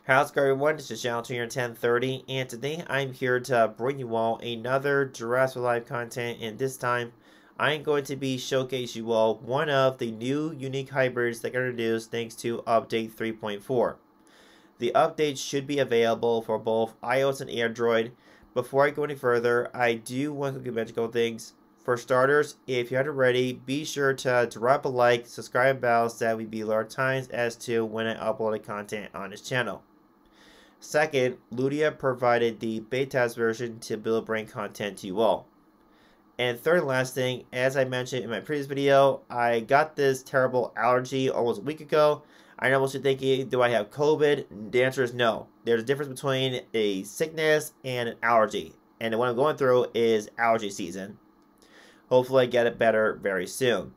How's going everyone? This is Channel 1030 and today I'm here to bring you all another Jurassic Alive content and this time I'm going to be showcasing you all one of the new unique hybrids that got introduced thanks to update 3.4. The update should be available for both iOS and Android. Before I go any further, I do want to a couple things. For starters, if you haven't already, be sure to drop a like, subscribe, bell so that we be alert times as to when I upload content on this channel. Second, Ludia provided the beta version to build brain content to you all. And third and last thing, as I mentioned in my previous video, I got this terrible allergy almost a week ago. I know most of thinking, eh, do I have COVID? The answer is no. There's a difference between a sickness and an allergy. And what I'm going through is allergy season. Hopefully I get it better very soon.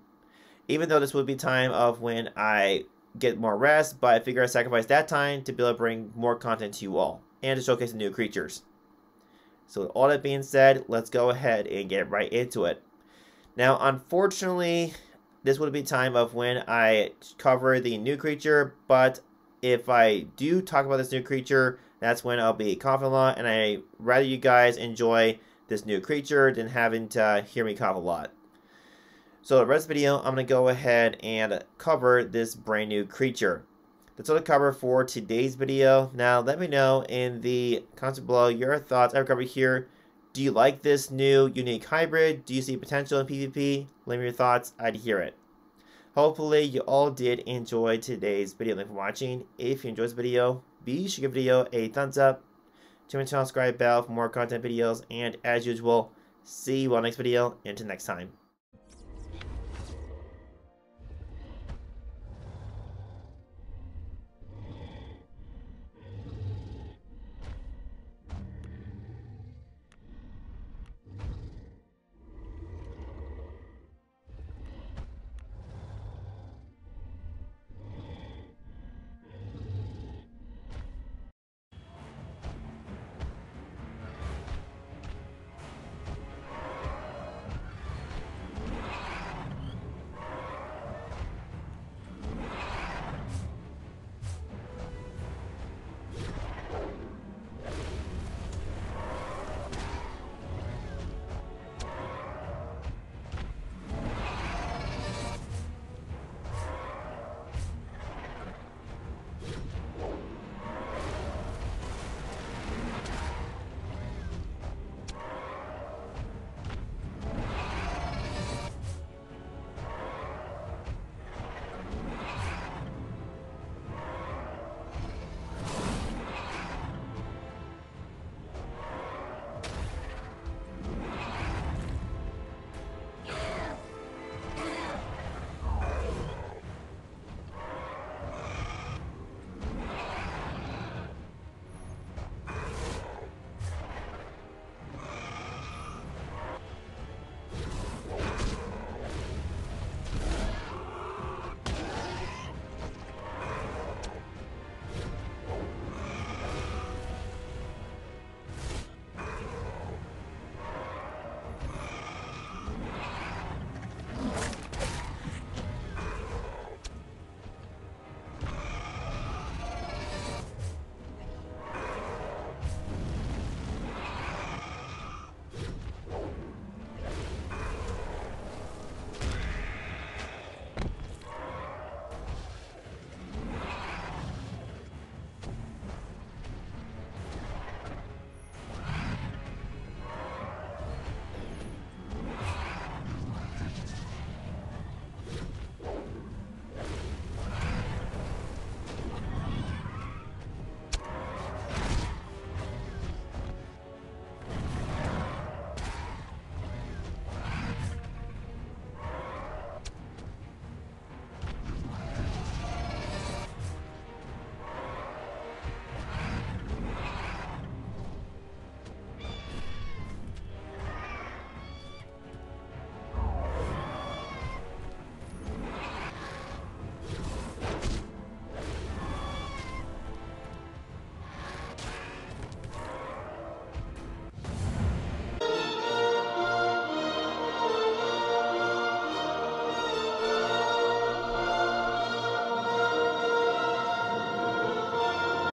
Even though this would be time of when I get more rest, but I figure I sacrifice that time to be able to bring more content to you all and to showcase the new creatures. So with all that being said, let's go ahead and get right into it. Now, unfortunately, this would be time of when I cover the new creature, but if I do talk about this new creature, that's when I'll be confident and I rather you guys enjoy this new creature than having to hear me cough a lot. So the rest of the video, I'm going to go ahead and cover this brand new creature. That's all the cover for today's video. Now, let me know in the comments below your thoughts. I've covered here. Do you like this new unique hybrid? Do you see potential in PvP? Let me your thoughts. I'd hear it. Hopefully, you all did enjoy today's video. Thank you for watching. If you enjoyed this video, be sure to give the video a thumbs up. Turn my channel, subscribe bell for more content videos. And as usual, see you all next video. Until next time.